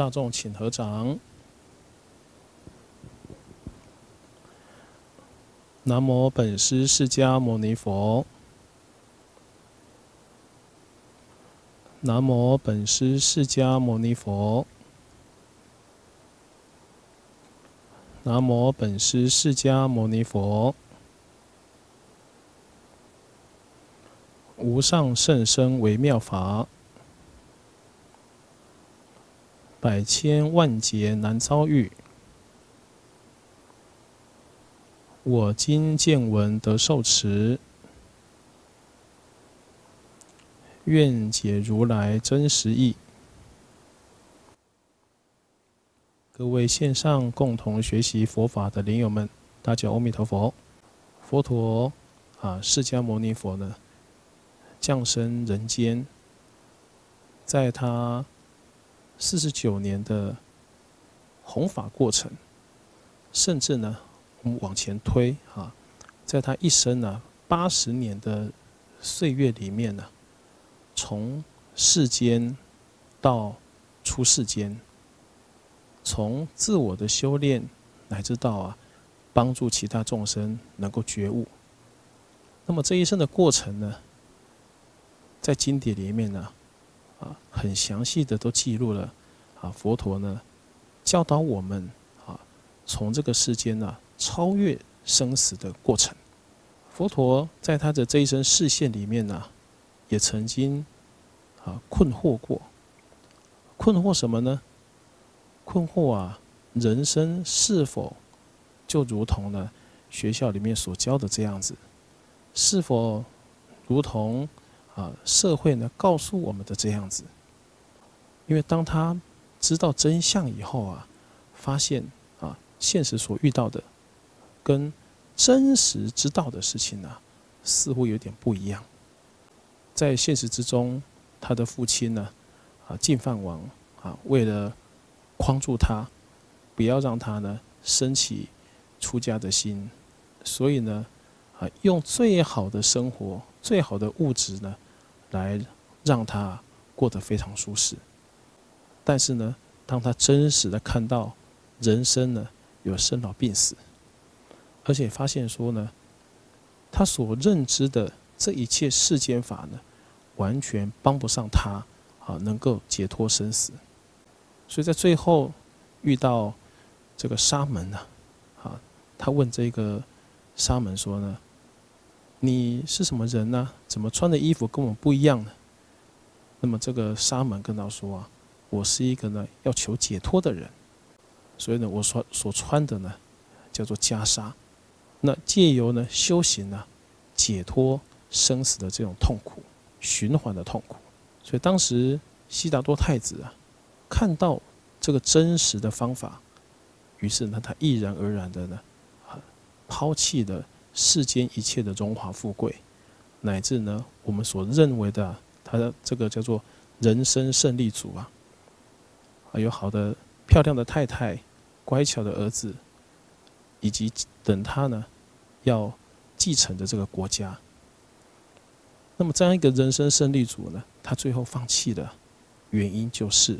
大众请合掌。南无本师释迦牟尼佛。南无本师释迦牟尼佛。南无本师释迦牟尼佛。无上甚深微妙法。百千万劫难遭遇，我今见闻得受持，愿解如来真实意。各位线上共同学习佛法的灵友们，大家阿弥陀佛！佛陀啊，释迦牟尼佛呢，降生人间，在他。四十九年的弘法过程，甚至呢，我们往前推啊，在他一生呢八十年的岁月里面呢，从世间到出世间，从自我的修炼，乃至到啊帮助其他众生能够觉悟，那么这一生的过程呢，在经典里面呢。啊，很详细的都记录了，啊，佛陀呢教导我们啊，从这个世间呢超越生死的过程。佛陀在他的这一生视线里面呢，也曾经啊困惑过，困惑什么呢？困惑啊，人生是否就如同呢学校里面所教的这样子？是否如同？啊，社会呢告诉我们的这样子，因为当他知道真相以后啊，发现啊，现实所遇到的跟真实知道的事情呢，似乎有点不一样。在现实之中，他的父亲呢，啊，净饭王啊，为了框住他，不要让他呢升起出家的心，所以呢，啊，用最好的生活、最好的物质呢。来让他过得非常舒适，但是呢，当他真实的看到人生呢有生老病死，而且发现说呢，他所认知的这一切世间法呢，完全帮不上他啊，能够解脱生死。所以在最后遇到这个沙门呢，啊，他问这个沙门说呢。你是什么人呢？怎么穿的衣服跟我们不一样呢？那么这个沙门跟他说啊，我是一个呢要求解脱的人，所以呢，我所所穿的呢叫做袈裟，那借由呢修行呢，解脱生死的这种痛苦，循环的痛苦。所以当时悉达多太子啊，看到这个真实的方法，于是呢，他毅然而然的呢，抛弃了。世间一切的荣华富贵，乃至呢，我们所认为的他的这个叫做人生胜利组，啊，啊有好的漂亮的太太、乖巧的儿子，以及等他呢要继承的这个国家。那么这样一个人生胜利组呢，他最后放弃的原因就是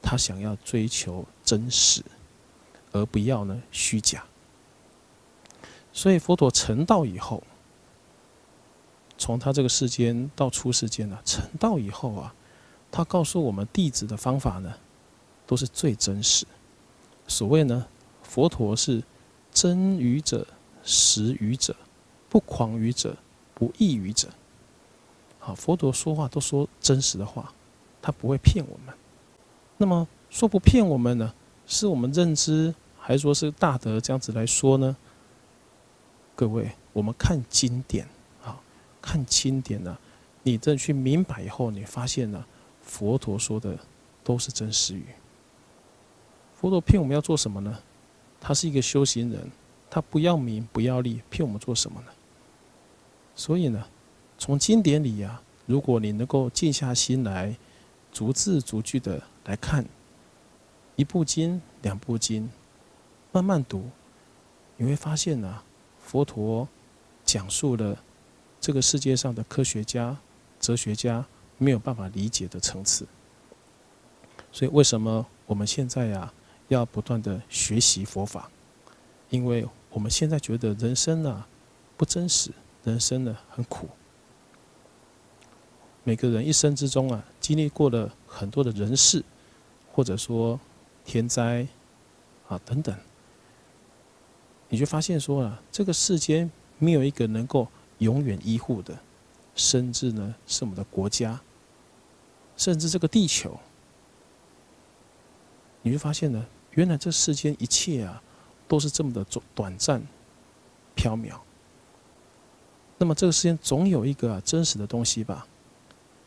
他想要追求真实，而不要呢虚假。所以佛陀成道以后，从他这个世间到出世间呢，成道以后啊，他告诉我们弟子的方法呢，都是最真实。所谓呢，佛陀是真语者、实语者、不诳语者、不异语者。好，佛陀说话都说真实的话，他不会骗我们。那么说不骗我们呢，是我们认知，还是说是大德这样子来说呢？各位，我们看经典啊，看经典呢，你这去明白以后，你发现呢，佛陀说的都是真实语。佛陀骗我们要做什么呢？他是一个修行人，他不要名不要利，骗我们做什么呢？所以呢，从经典里呀，如果你能够静下心来，逐字逐句的来看，一部经、两部经，慢慢读，你会发现呢。佛陀讲述了这个世界上的科学家、哲学家没有办法理解的层次。所以，为什么我们现在呀，要不断的学习佛法，因为我们现在觉得人生啊不真实，人生呢很苦。每个人一生之中啊，经历过了很多的人事，或者说天灾啊等等，你就发现说啊，这个世间没有一个能够永远依护的，甚至呢是我们的国家，甚至这个地球。你会发现呢，原来这世间一切啊，都是这么的短短暂、缥缈。那么这个世间总有一个真实的东西吧？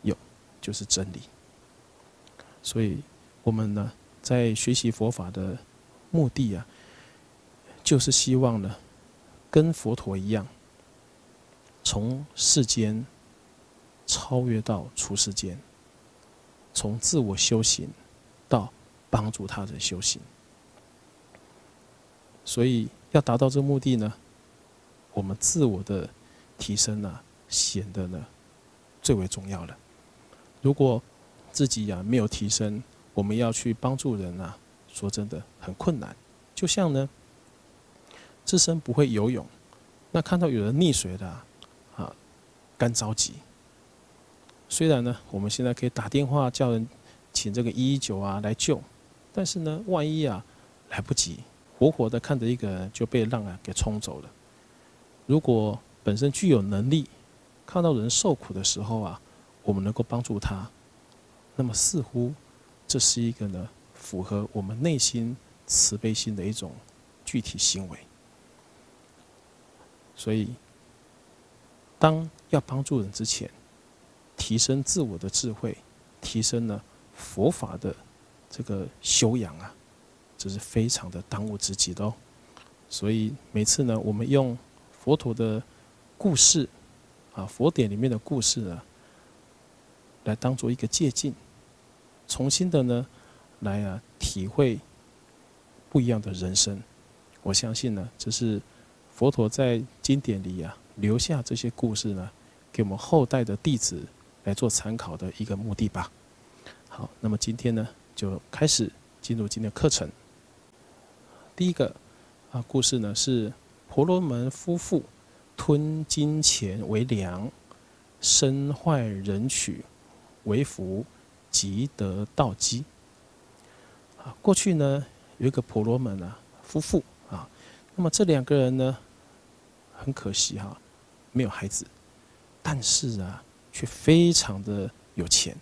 有，就是真理。所以，我们呢，在学习佛法的目的啊，就是希望呢，跟佛陀一样，从世间超越到出世间，从自我修行到。帮助他人修行，所以要达到这个目的呢，我们自我的提升呢，显得呢最为重要了。如果自己呀没有提升，我们要去帮助人啊，说真的很困难。就像呢，自身不会游泳，那看到有人溺水的啊，干着急。虽然呢，我们现在可以打电话叫人请这个一一九啊来救。但是呢，万一啊来不及，活活的看着一个人就被浪啊给冲走了。如果本身具有能力，看到人受苦的时候啊，我们能够帮助他，那么似乎这是一个呢符合我们内心慈悲心的一种具体行为。所以，当要帮助人之前，提升自我的智慧，提升了佛法的。这个修养啊，这是非常的当务之急的哦。所以每次呢，我们用佛陀的故事啊，佛典里面的故事呢，来当做一个借鉴，重新的呢，来啊体会不一样的人生。我相信呢，这是佛陀在经典里啊留下这些故事呢，给我们后代的弟子来做参考的一个目的吧。好，那么今天呢？就开始进入今天的课程。第一个啊，故事呢是婆罗门夫妇吞金钱为粮，身坏人取为福，即得道基。啊，过去呢有一个婆罗门啊夫妇啊，那么这两个人呢很可惜哈，没有孩子，但是啊却非常的有钱。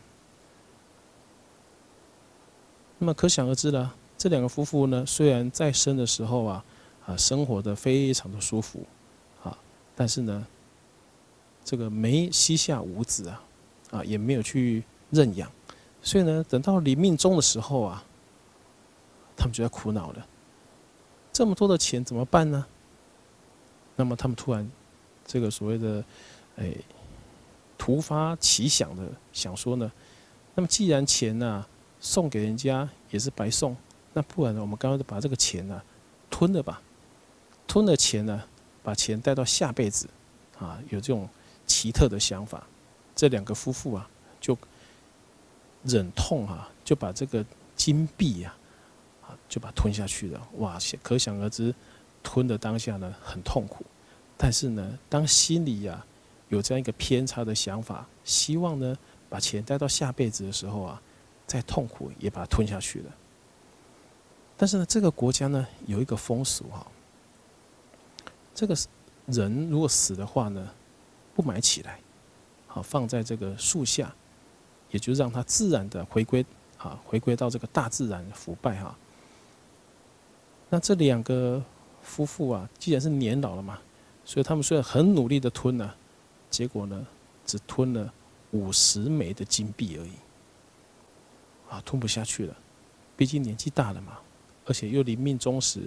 那么可想而知了，这两个夫妇呢，虽然在生的时候啊，啊，生活的非常的舒服，啊，但是呢，这个没膝下无子啊，啊，也没有去认养，所以呢，等到临命终的时候啊，他们就在苦恼了，这么多的钱怎么办呢？那么他们突然，这个所谓的，哎，突发奇想的想说呢，那么既然钱呢？送给人家也是白送，那不然呢？我们刚刚把这个钱呢吞了吧，吞了钱呢，把钱带到下辈子，啊，有这种奇特的想法。这两个夫妇啊，就忍痛啊，就把这个金币呀，啊，就把它吞下去了。哇，可想而知，吞的当下呢很痛苦，但是呢，当心里呀有这样一个偏差的想法，希望呢把钱带到下辈子的时候啊。再痛苦也把它吞下去了。但是呢，这个国家呢有一个风俗哈，这个人如果死的话呢，不埋起来，好放在这个树下，也就让它自然的回归啊，回归到这个大自然腐败哈。那这两个夫妇啊，既然是年老了嘛，所以他们虽然很努力的吞呢，结果呢，只吞了五十枚的金币而已。啊，吞不下去了，毕竟年纪大了嘛，而且又临命终时，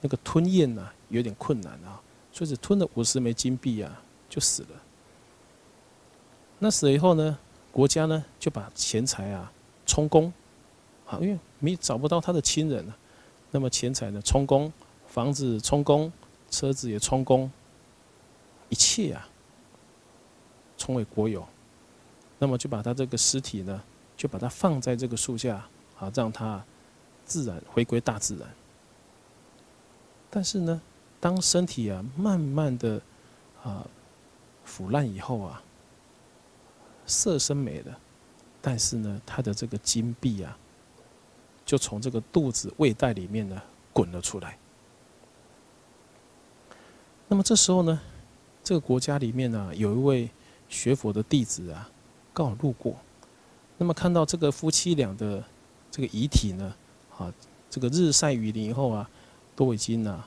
那个吞咽呢有点困难啊，所以只吞了五十枚金币啊，就死了。那死了以后呢，国家呢就把钱财啊充公，啊，因为没找不到他的亲人了，那么钱财呢充公，房子充公，车子也充公，一切啊充为国有，那么就把他这个尸体呢。就把它放在这个树下，啊，让他自然，回归大自然。但是呢，当身体啊慢慢的啊腐烂以后啊，色身没了，但是呢，他的这个金币啊，就从这个肚子胃袋里面呢滚了出来。那么这时候呢，这个国家里面呢，有一位学佛的弟子啊，刚好路过，那么看到这个夫妻俩的这个遗体呢，啊，这个日晒雨淋以后啊。都已经啊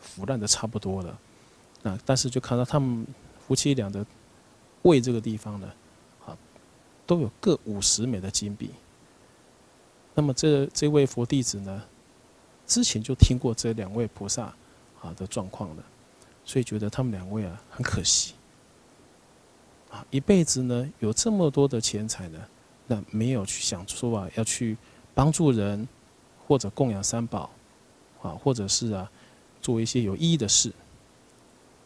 腐烂的差不多了，啊，但是就看到他们夫妻俩的胃这个地方呢，啊，都有各五十枚的金币。那么这这位佛弟子呢，之前就听过这两位菩萨啊的状况了，所以觉得他们两位啊很可惜，啊，一辈子呢有这么多的钱财呢，那没有去想说啊要去帮助人或者供养三宝。啊，或者是啊，做一些有意义的事，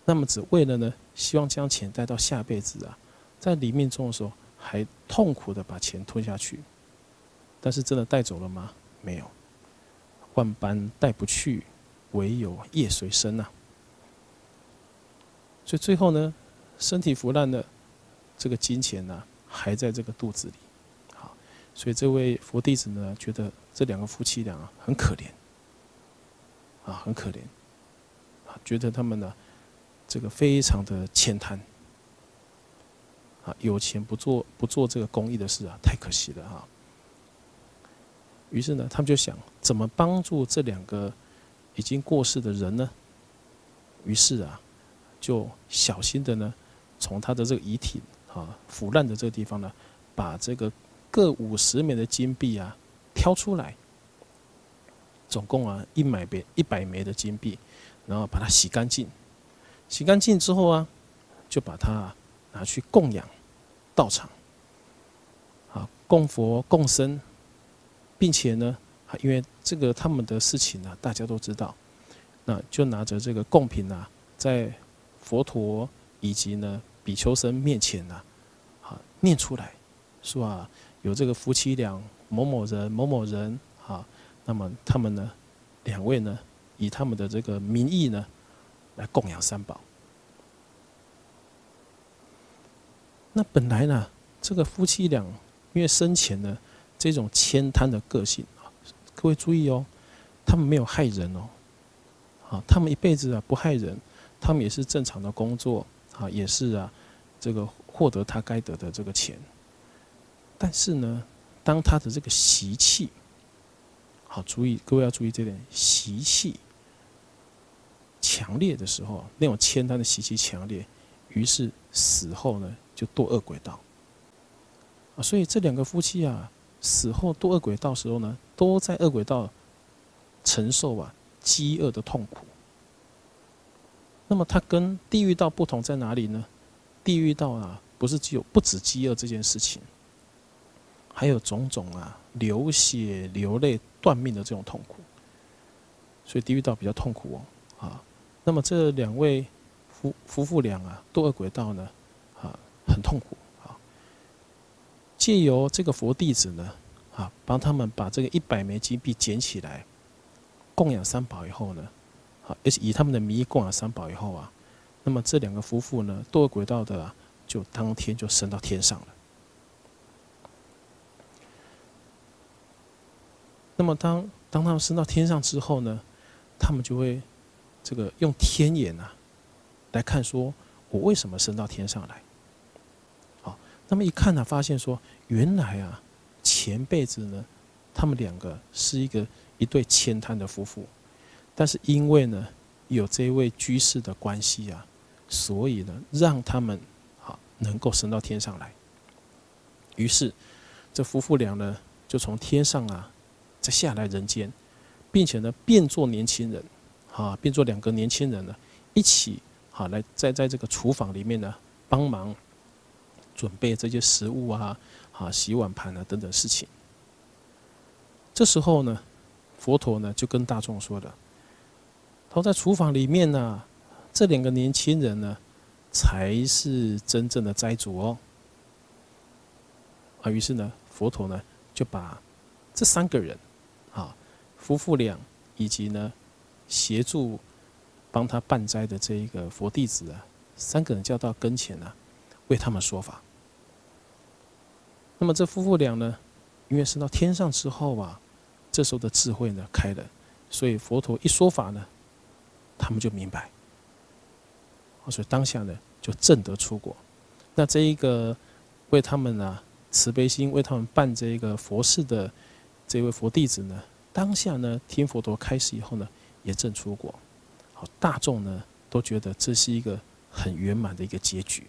那么只为了呢，希望将钱带到下辈子啊，在临命终的时候还痛苦的把钱吞下去，但是真的带走了吗？没有，万般带不去，唯有业随身呐。所以最后呢，身体腐烂的这个金钱呢，还在这个肚子里。所以这位佛弟子呢，觉得这两个夫妻俩啊，很可怜。啊，很可怜，啊，觉得他们呢，这个非常的欠贪，啊，有钱不做不做这个公益的事啊，太可惜了哈。于是呢，他们就想怎么帮助这两个已经过世的人呢？于是啊，就小心的呢，从他的这个遗体啊腐烂的这个地方呢，把这个各五十枚的金币啊挑出来。总共啊一百枚一百枚的金币，然后把它洗干净，洗干净之后啊，就把它拿去供养道场，啊供佛供僧，并且呢，因为这个他们的事情呢大家都知道，那就拿着这个贡品啊，在佛陀以及呢比丘僧面前呢，啊念出来，说啊有这个夫妻俩某某人某某人啊。那么他们呢，两位呢，以他们的这个名义呢，来供养三宝。那本来呢，这个夫妻俩因为生前呢这种悭贪的个性啊，各位注意哦，他们没有害人哦，啊，他们一辈子啊不害人，他们也是正常的工作啊，也是啊，这个获得他该得的这个钱。但是呢，当他的这个习气。好，注意，各位要注意这点，习气强烈的时候，那种牵贪的习气强烈，于是死后呢，就堕恶鬼道。啊，所以这两个夫妻啊，死后堕恶鬼道时候呢，都在恶鬼道承受啊饥饿的痛苦。那么它跟地狱道不同在哪里呢？地狱道啊，不是只有不止饥饿这件事情。还有种种啊，流血流泪断命的这种痛苦，所以地狱道比较痛苦哦，啊，那么这两位夫夫妇俩啊，堕恶鬼道呢，啊，很痛苦啊。借由这个佛弟子呢，啊，帮他们把这个一百枚金币捡起来，供养三宝以后呢，啊，而且以他们的名义供养三宝以后啊，那么这两个夫妇呢，堕恶鬼道的就当天就升到天上了。那么当当他们升到天上之后呢，他们就会这个用天眼啊来看，说我为什么升到天上来？好，那么一看呢，发现说原来啊前辈子呢，他们两个是一个一对欠贪的夫妇，但是因为呢有这位居士的关系啊，所以呢让他们好能够升到天上来。于是这夫妇俩呢就从天上啊。再下来人间，并且呢，变作年轻人，啊，变作两个年轻人呢，一起啊，来在在这个厨房里面呢，帮忙准备这些食物啊，啊，洗碗盘啊等等事情。这时候呢，佛陀呢就跟大众说了：“他在厨房里面呢，这两个年轻人呢，才是真正的斋主哦。”啊，于是呢，佛陀呢就把这三个人。夫妇俩以及呢协助帮他办斋的这一个佛弟子啊，三个人叫到跟前啊，为他们说法。那么这夫妇俩呢，因为升到天上之后啊，这时候的智慧呢开了，所以佛陀一说法呢，他们就明白。所以当下呢就证得出国。那这一个为他们啊慈悲心为他们办这一个佛事的这位佛弟子呢，当下呢天佛陀开始以后呢，也证出国。好，大众呢都觉得这是一个很圆满的一个结局。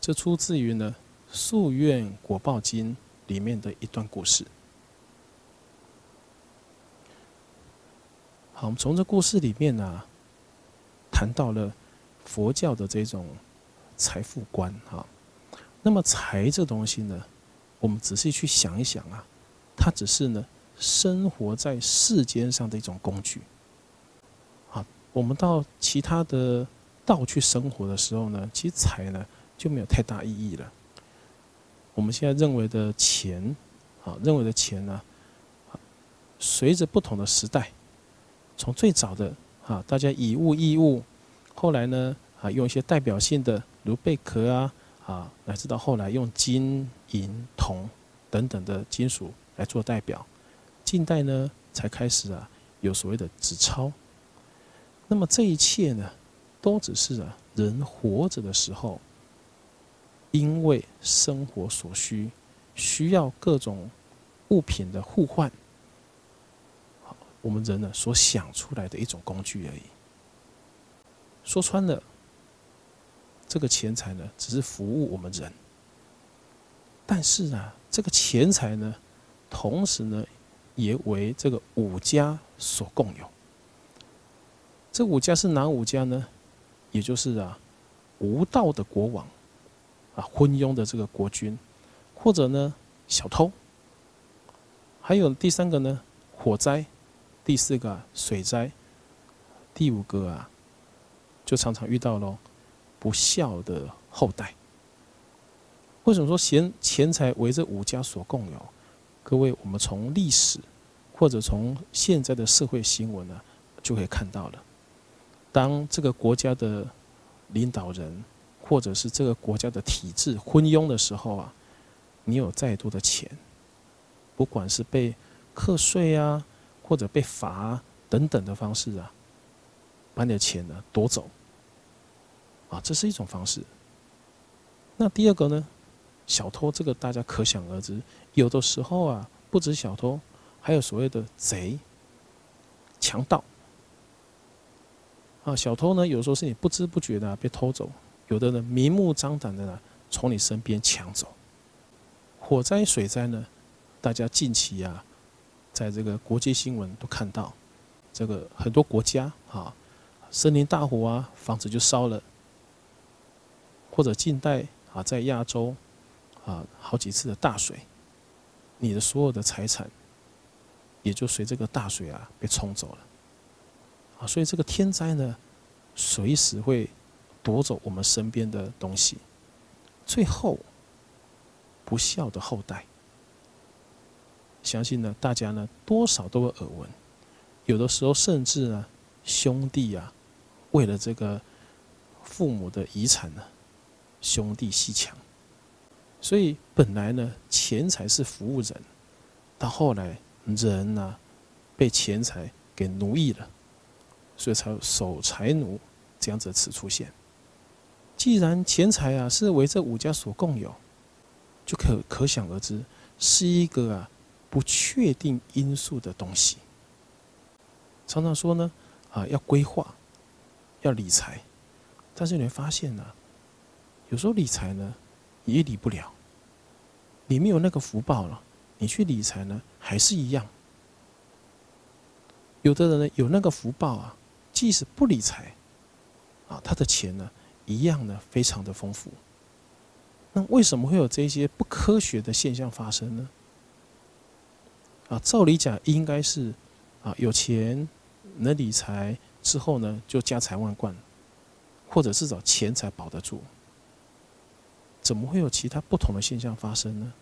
这出自于呢。《夙愿果报经》里面的一段故事。好，我们从这故事里面呢，谈到了佛教的这种财富观哈。那么财这东西呢，我们仔细去想一想啊，它只是呢生活在世间上的一种工具。啊，我们到其他的道去生活的时候呢，其实财呢就没有太大意义了。我们现在认为的钱，啊，认为的钱呢，随着不同的时代，从最早的啊，大家以物易物，后来呢，啊，用一些代表性的，如贝壳啊，啊，乃至到后来用金银铜等等的金属来做代表，近代呢，才开始啊，有所谓的纸钞。那么这一切呢，都只是啊，人活着的时候。因为生活所需，需要各种物品的互换，我们人呢所想出来的一种工具而已。说穿了，这个钱财呢，只是服务我们人。但是呢，这个钱财呢，同时呢，也为这个五家所共有。这五家是哪五家呢？也就是啊，无道的国王。啊，昏庸的这个国君，或者呢小偷，还有第三个呢火灾，第四个水灾，第五个啊，就常常遇到喽不孝的后代。为什么说钱钱财为这五家所共有？各位，我们从历史或者从现在的社会新闻呢，就可以看到了，当这个国家的领导人。或者是这个国家的体制昏庸的时候啊，你有再多的钱，不管是被课税啊，或者被罚等等的方式啊，把你的钱呢夺走，啊，这是一种方式。那第二个呢，小偷这个大家可想而知，有的时候啊，不止小偷，还有所谓的贼、强盗。啊，小偷呢，有时候是你不知不觉的被偷走。有的人，明目张胆的呢，从你身边抢走。火灾、水灾呢，大家近期啊，在这个国际新闻都看到，这个很多国家啊，森林大火啊，房子就烧了。或者近代啊，在亚洲啊，好几次的大水，你的所有的财产也就随这个大水啊被冲走了。啊，所以这个天灾呢，随时会。夺走我们身边的东西，最后不孝的后代，相信呢，大家呢多少都有耳闻，有的时候甚至呢，兄弟啊，为了这个父母的遗产呢，兄弟戏强，所以本来呢，钱财是服务人，到后来人呢，被钱财给奴役了，所以才有守财奴这样子的词出现。既然钱财啊是为这五家所共有，就可可想而知，是一个啊不确定因素的东西。常常说呢，啊要规划，要理财，但是你会发现呢，有时候理财呢也理不了。你没有那个福报了，你去理财呢还是一样。有的人呢有那个福报啊，即使不理财，啊他的钱呢。一样的，非常的丰富。那为什么会有这些不科学的现象发生呢？啊，照理讲应该是啊，有钱能理财之后呢，就家财万贯，或者至少钱财保得住。怎么会有其他不同的现象发生呢？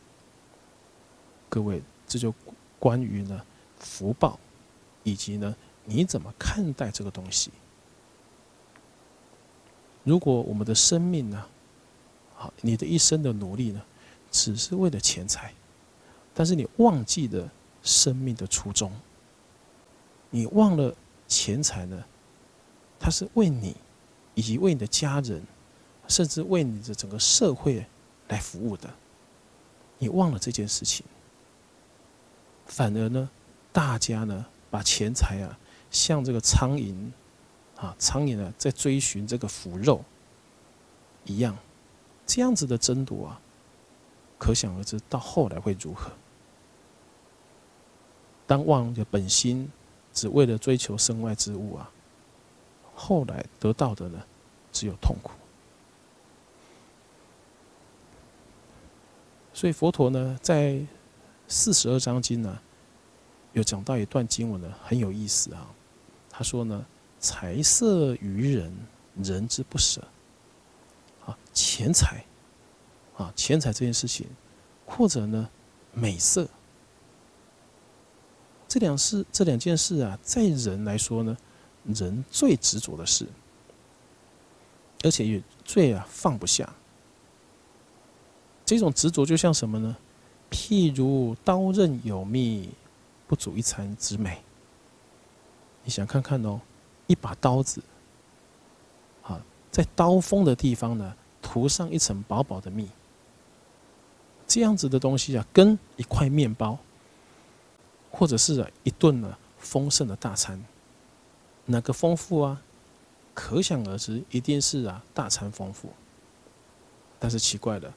各位，这就关于呢福报，以及呢，你怎么看待这个东西？如果我们的生命呢，好，你的一生的努力呢，只是为了钱财，但是你忘记了生命的初衷，你忘了钱财呢，它是为你，以及为你的家人，甚至为你的整个社会来服务的，你忘了这件事情，反而呢，大家呢，把钱财啊，像这个苍蝇。啊，苍蝇呢在追寻这个腐肉一样，这样子的争夺啊，可想而知，到后来会如何？当忘了本心，只为了追求身外之物啊，后来得到的呢，只有痛苦。所以佛陀呢，在四十二章经呢，有讲到一段经文呢，很有意思啊。他说呢。财色于人，人之不舍。啊，钱财，啊，钱财这件事情，或者呢，美色，这两事，这两件事啊，在人来说呢，人最执着的事，而且也最啊放不下。这种执着就像什么呢？譬如刀刃有蜜，不足一餐之美。你想看看哦。一把刀子，啊，在刀锋的地方呢，涂上一层薄薄的蜜，这样子的东西啊，跟一块面包，或者是一顿呢丰盛的大餐，哪个丰富啊？可想而知，一定是啊大餐丰富。但是奇怪了，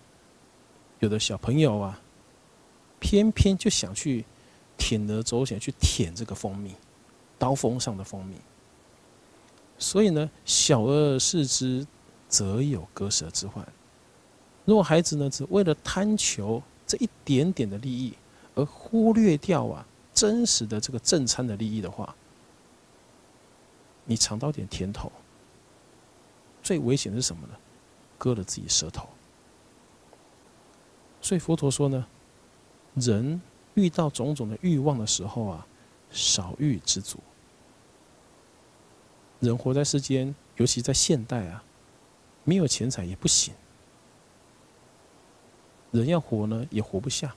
有的小朋友啊，偏偏就想去铤而走险去舔这个蜂蜜，刀锋上的蜂蜜。所以呢，小恶视之，则有割舌之患。如果孩子呢，只为了贪求这一点点的利益，而忽略掉啊真实的这个正餐的利益的话，你尝到点甜头，最危险的是什么呢？割了自己舌头。所以佛陀说呢，人遇到种种的欲望的时候啊，少欲知足。人活在世间，尤其在现代啊，没有钱财也不行。人要活呢，也活不下。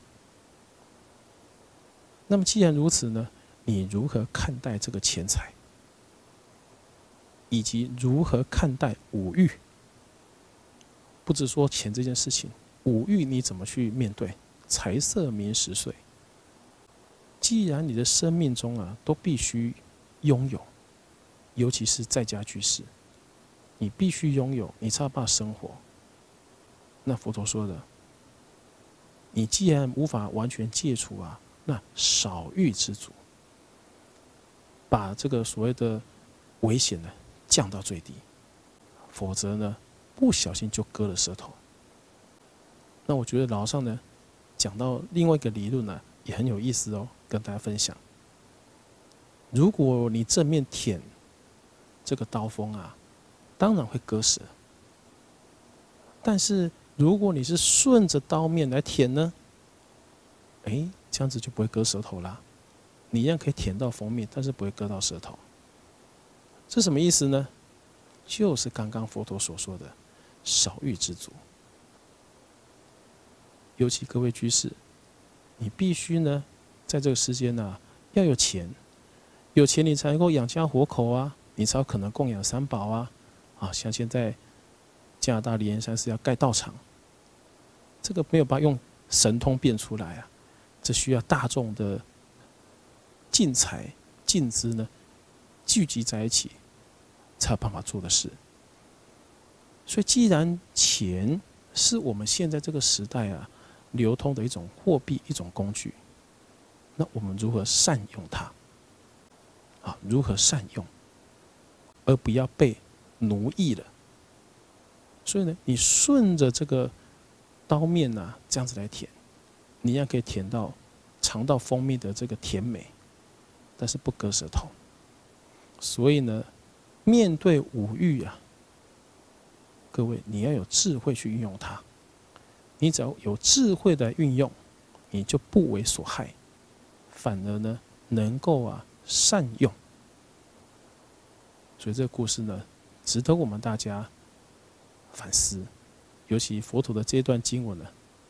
那么既然如此呢，你如何看待这个钱财，以及如何看待五欲？不只说钱这件事情，五欲你怎么去面对？财色名食睡。既然你的生命中啊，都必须拥有。尤其是在家居士，你必须拥有，你才把生活。那佛陀说的，你既然无法完全戒除啊，那少欲知足，把这个所谓的危险呢降到最低，否则呢不小心就割了舌头。那我觉得老上呢讲到另外一个理论呢也很有意思哦，跟大家分享。如果你正面舔。这个刀锋啊，当然会割舌。但是如果你是顺着刀面来舔呢，哎，这样子就不会割舌头啦。你一样可以舔到锋面，但是不会割到舌头。这什么意思呢？就是刚刚佛陀所说的少欲知足。尤其各位居士，你必须呢，在这个世间呢，要有钱，有钱你才能够养家活口啊。你才有可能供养三宝啊！啊，像现在加拿大莲山是要盖道场，这个没有办法用神通变出来啊，这需要大众的进财进资呢聚集在一起，才有办法做的事。所以，既然钱是我们现在这个时代啊流通的一种货币、一种工具，那我们如何善用它？啊，如何善用？而不要被奴役了。所以呢，你顺着这个刀面呐，这样子来舔，你一样可以舔到尝到蜂蜜的这个甜美，但是不割舌头。所以呢，面对五欲啊，各位你要有智慧去运用它。你只要有智慧的运用，你就不为所害，反而呢能够啊善用。所以这个故事呢，值得我们大家反思。尤其佛陀的这段经文呢，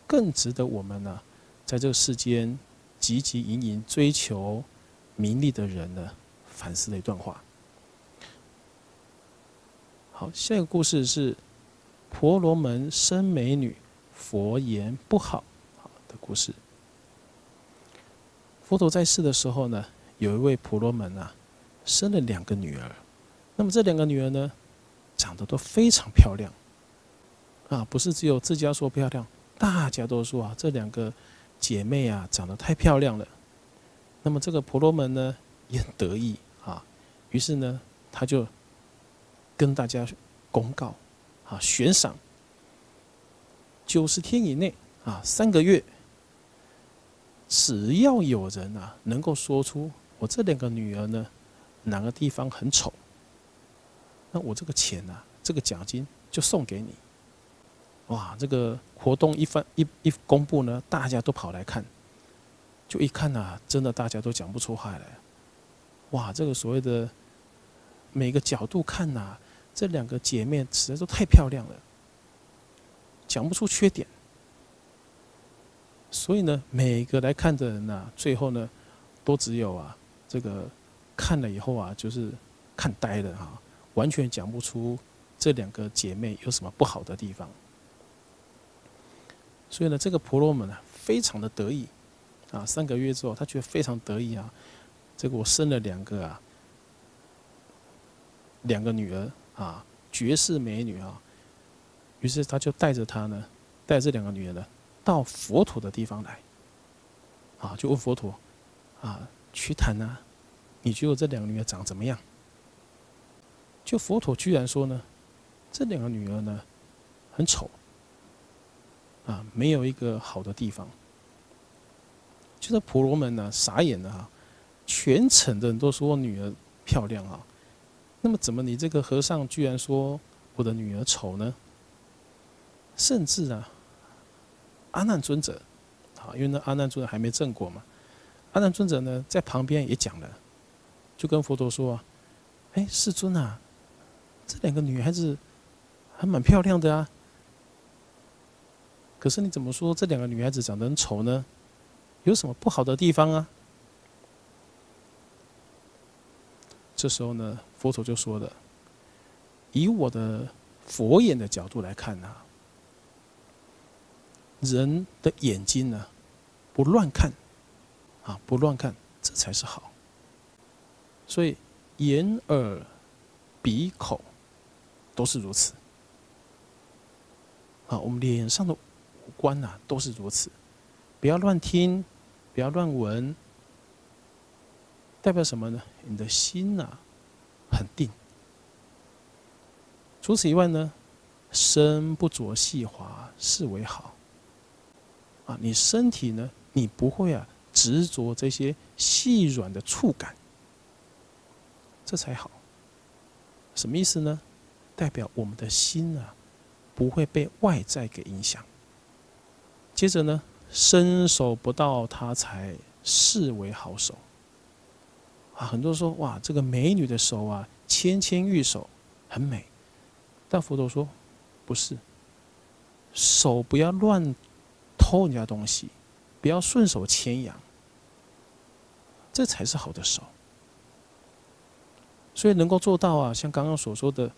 更值得我们呢，在这个世间汲汲营营追求名利的人呢，反思的一段话。好，下一个故事是婆罗门生美女，佛言不好，好的故事。佛陀在世的时候呢，有一位婆罗门啊，生了两个女儿。那么这两个女儿呢，长得都非常漂亮，啊，不是只有自家说漂亮，大家都说啊，这两个姐妹啊，长得太漂亮了。那么这个婆罗门呢，也很得意啊，于是呢，他就。跟大家公告，啊，悬赏九十天以内，啊，三个月，只要有人啊能够说出我这两个女儿呢哪个地方很丑，那我这个钱啊，这个奖金就送给你。哇，这个活动一番一一公布呢，大家都跑来看，就一看呐，真的大家都讲不出话来。哇，这个所谓的每个角度看呐。这两个姐妹实在都太漂亮了，讲不出缺点。所以呢，每个来看的人呢，最后呢，都只有啊，这个看了以后啊，就是看呆了哈，完全讲不出这两个姐妹有什么不好的地方。所以呢，这个婆罗门啊，非常的得意啊，三个月之后，他觉得非常得意啊，这个我生了两个啊，两个女儿。啊，绝世美女啊！于是他就带着她呢，带这两个女人呢，到佛陀的地方来。啊，就问佛陀：啊，瞿昙呐，你觉得这两个女儿长怎么样？就佛陀居然说呢，这两个女儿呢，很丑。啊，没有一个好的地方。就是婆罗门呢，傻眼了啊！全城的人都说女儿漂亮啊。那么，怎么你这个和尚居然说我的女儿丑呢？甚至啊，阿难尊者，啊，因为那阿难尊者还没证过嘛，阿难尊者呢在旁边也讲了，就跟佛陀说啊，哎，世尊啊，这两个女孩子还蛮漂亮的啊，可是你怎么说这两个女孩子长得很丑呢？有什么不好的地方啊？这时候呢，佛陀就说了：“以我的佛眼的角度来看呢，人的眼睛呢，不乱看，啊，不乱看，这才是好。所以眼、耳、鼻、口都是如此。啊，我们脸上的五官呐，都是如此。不要乱听，不要乱闻。”代表什么呢？你的心呐，很定。除此以外呢，身不着细滑，是为好。啊，你身体呢，你不会啊执着这些细软的触感，这才好。什么意思呢？代表我们的心啊，不会被外在给影响。接着呢，伸手不到他才视为好手。啊，很多人说哇，这个美女的手啊，纤纤玉手，很美。但佛陀说，不是，手不要乱偷人家东西，不要顺手牵羊，这才是好的手。所以能够做到啊，像刚刚所说的，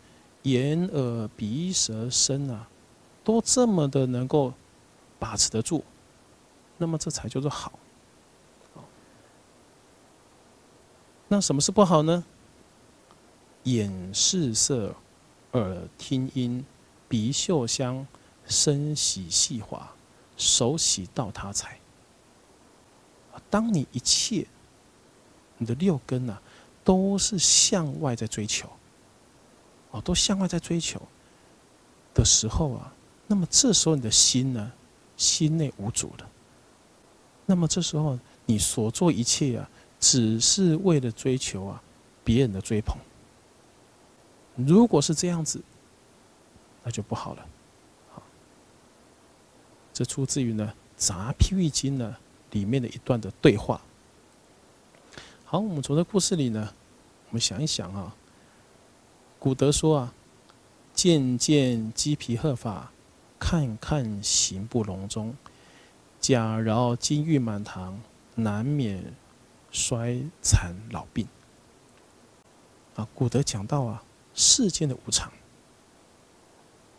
眼、耳、鼻、舌、身啊，都这么的能够把持得住，那么这才叫做好。那什么是不好呢？眼视色，耳听音，鼻嗅香，身洗细滑，手洗到他财。当你一切，你的六根呐，都是向外在追求，哦，都向外在追求的时候啊，那么这时候你的心呢，心内无主了。那么这时候你所做一切啊。只是为了追求啊别人的追捧，如果是这样子，那就不好了。这出自于呢《杂譬喻经》呢里面的一段的对话。好，我们从这故事里呢，我们想一想啊，古德说啊，见见鸡皮鹤发，看看行不隆中，假饶金玉满堂，难免衰残老病。啊，古德讲到啊，世间的无常。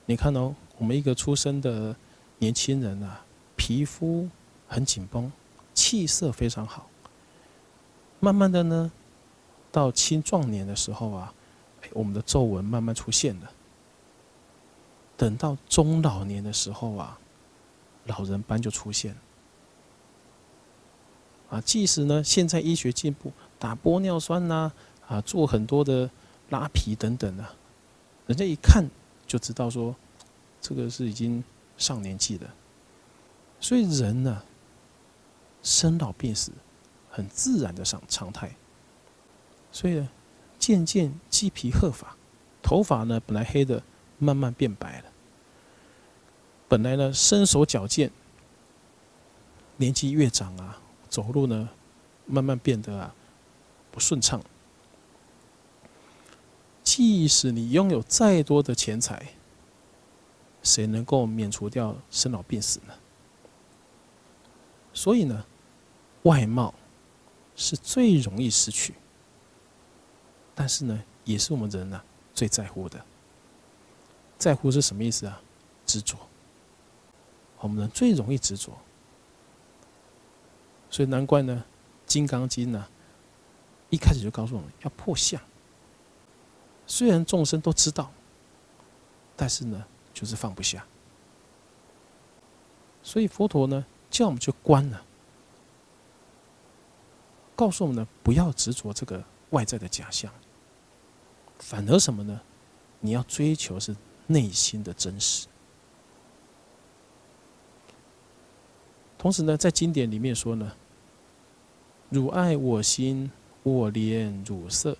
你看哦，我们一个出生的年轻人啊，皮肤很紧绷，气色非常好。慢慢的呢，到青壮年的时候啊，我们的皱纹慢慢出现了。等到中老年的时候啊，老人斑就出现了。啊，即使呢，现在医学进步，打玻尿酸呐，啊，做很多的拉皮等等啊，人家一看就知道说，这个是已经上年纪的。所以人呢，生老病死。很自然的常常态，所以呢，渐渐鸡皮鹤发，头发呢本来黑的，慢慢变白了。本来呢身手矫健，年纪越长啊，走路呢慢慢变得啊不顺畅。即使你拥有再多的钱财，谁能够免除掉生老病死呢？所以呢，外貌。是最容易失去，但是呢，也是我们人呢最在乎的。在乎是什么意思啊？执着。我们人最容易执着，所以难怪呢，《金刚经》呢一开始就告诉我们要破相。虽然众生都知道，但是呢，就是放不下。所以佛陀呢叫我们去观呢。告诉我们呢，不要执着这个外在的假象，反而什么呢？你要追求是内心的真实。同时呢，在经典里面说呢，汝爱我心，我怜汝色，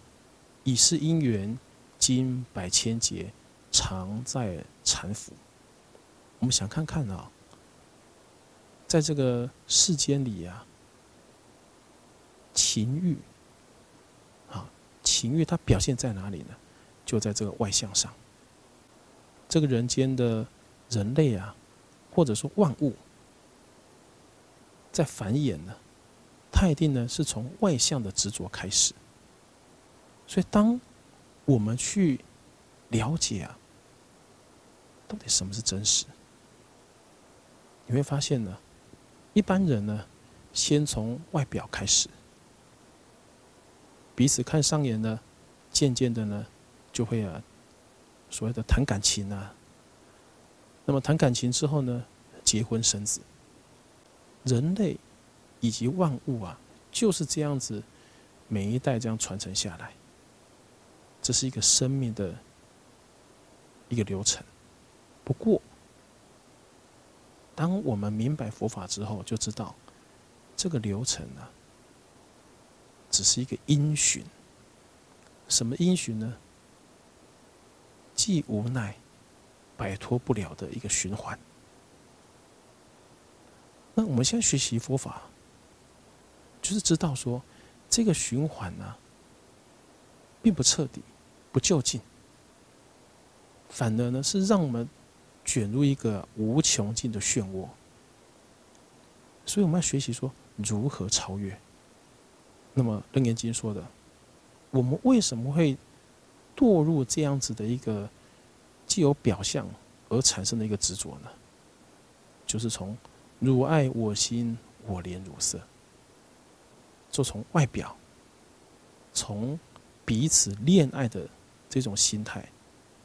已是因缘，经百千劫，常在缠缚。我们想看看啊，在这个世间里呀。情欲，啊，情欲它表现在哪里呢？就在这个外向上。这个人间的人类啊，或者说万物，在繁衍呢，它一定呢是从外向的执着开始。所以，当我们去了解啊，到底什么是真实，你会发现呢，一般人呢，先从外表开始。彼此看上眼呢，渐渐的呢，就会啊，所谓的谈感情啊。那么谈感情之后呢，结婚生子。人类以及万物啊，就是这样子，每一代这样传承下来。这是一个生命的一个流程。不过，当我们明白佛法之后，就知道这个流程呢。只是一个因循，什么因循呢？既无奈，摆脱不了的一个循环。那我们现在学习佛法，就是知道说，这个循环呢，并不彻底，不就近，反而呢是让我们卷入一个无穷尽的漩涡。所以我们要学习说，如何超越。那么《楞严经》说的，我们为什么会堕入这样子的一个既有表象而产生的一个执着呢？就是从“汝爱我心，我怜汝色”，就从外表，从彼此恋爱的这种心态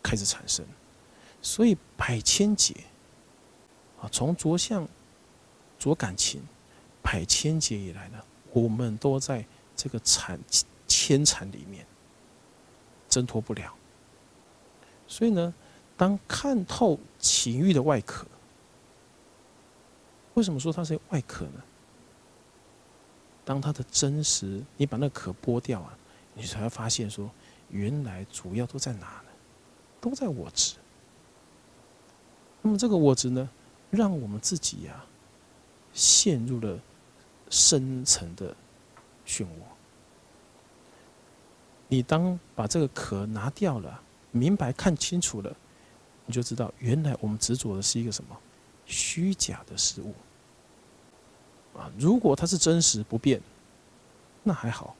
开始产生。所以百千劫啊，从着相、着感情，百千劫以来呢，我们都在。这个缠牵缠里面挣脱不了，所以呢，当看透情欲的外壳，为什么说它是外壳呢？当它的真实，你把那壳剥掉啊，你才会发现说，原来主要都在哪呢？都在我执。那么这个我执呢，让我们自己呀，陷入了深层的。漩涡，你当把这个壳拿掉了，明白看清楚了，你就知道原来我们执着的是一个什么虚假的事物。啊，如果它是真实不变，那还好。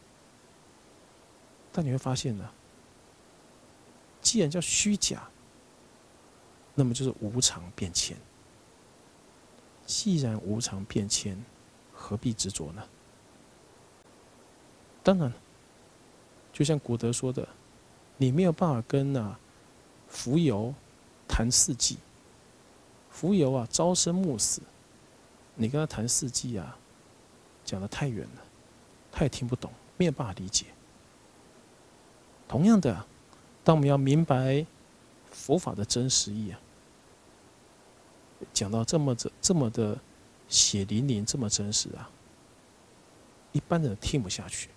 但你会发现呢，既然叫虚假，那么就是无常变迁。既然无常变迁，何必执着呢？当然，就像古德说的，你没有办法跟啊蜉蝣谈四季。蜉蝣啊，朝生暮死，你跟他谈四季啊，讲的太远了，他也听不懂，没有办法理解。同样的，当我们要明白佛法的真实意啊。讲到这么这这么的血淋淋，这么真实啊，一般人听不下去，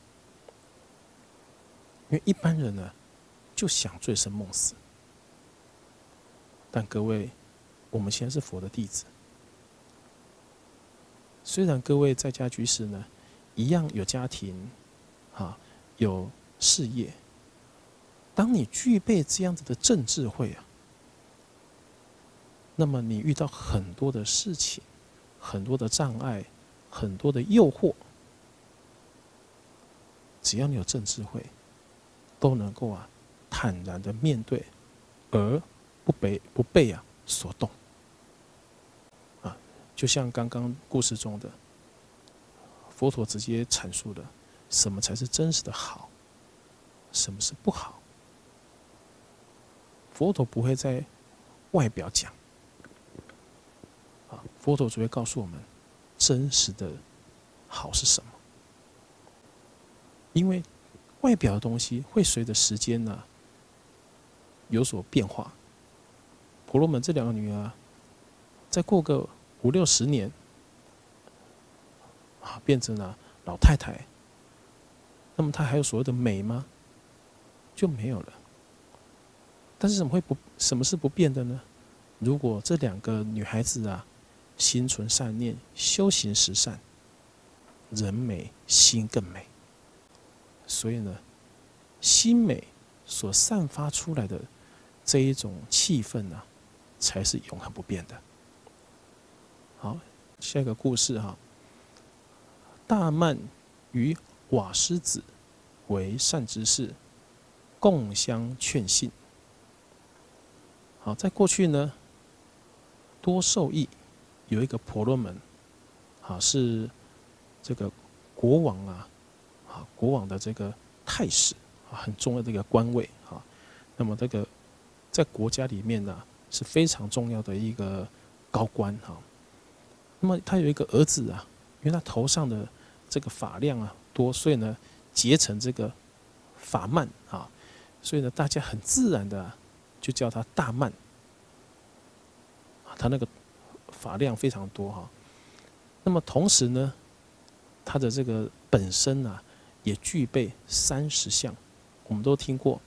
因为一般人呢就想醉生梦死。但各位，我们现在是佛的弟子，虽然各位在家居士呢一样有家庭，啊有事业，当你具备这样子的正智慧啊。那么你遇到很多的事情，很多的障碍，很多的诱惑，只要你有正智慧，都能够啊坦然的面对，而不被不被啊所动。啊，就像刚刚故事中的佛陀直接阐述的什么才是真实的好，什么是不好。佛陀不会在外表讲。佛陀只会告诉我们，真实的好是什么。因为外表的东西会随着时间呢有所变化。婆罗门这两个女儿，再过个五六十年，啊，变成了老太太，那么她还有所谓的美吗？就没有了。但是怎么会不？什么是不变的呢？如果这两个女孩子啊。心存善念，修行十善，人美心更美。所以呢，心美所散发出来的这一种气氛呢，才是永恒不变的。好，下一个故事哈。大曼与瓦师子为善知识，共相劝信。好，在过去呢，多受益。有一个婆罗门，啊，是这个国王啊，啊，国王的这个太史啊，很重要的一个官位啊。那么这个在国家里面呢，是非常重要的一个高官哈。那么他有一个儿子啊，因为他头上的这个发量啊多，所以呢结成这个法曼啊，所以呢大家很自然的就叫他大曼啊，他那个。法量非常多哈，那么同时呢，他的这个本身呢，也具备三十相，我们都听过